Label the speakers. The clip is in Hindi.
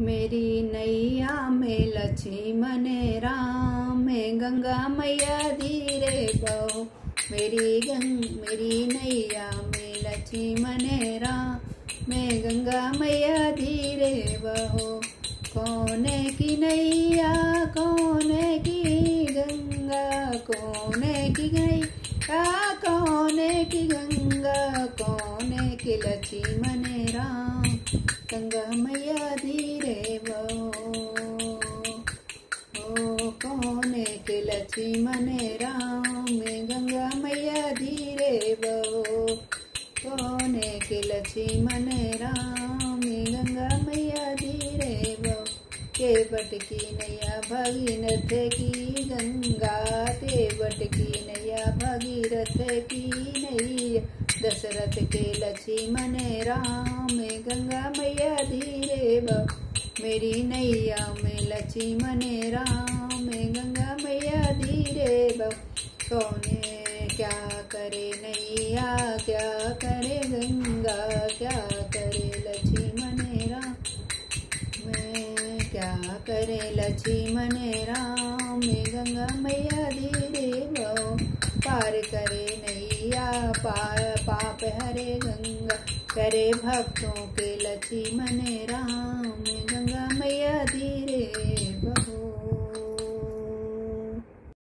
Speaker 1: मेरी नैया में लक्ष्मण राम में गंगा मैया धीरे बहो। मेरी गंग मेरी नैया में लक्ष्मण राम में गंगा मैया धीरे बहो। कौन की नैया, कौन की गंगा, कौन की गैया कौन की गंगा, कौन लक्ष्मण राम, गंगा मैया धीरे बो ओ, कौन के लक्ष्मण राम, गंगा मैया धीरे बो कौन के लक्ष्मण राम, गंगा मैया धीरे बो के बटकी नैया भगीरथ की गंगा। नैया दशरथ के लक्ष्मण राम, गंगा मैया धीरे ब। मेरी नैया में लक्ष्मण राम, गंगा मैया धीरे ब। क्या करे नैया, क्या करे गंगा, क्या करे लक्ष्मण राम। मैं क्या करे लक्ष्मण राम, गंगा मैया धीरे बो। पार करे पाय पाप हरे गंगा करे भक्तों के लची मने राम।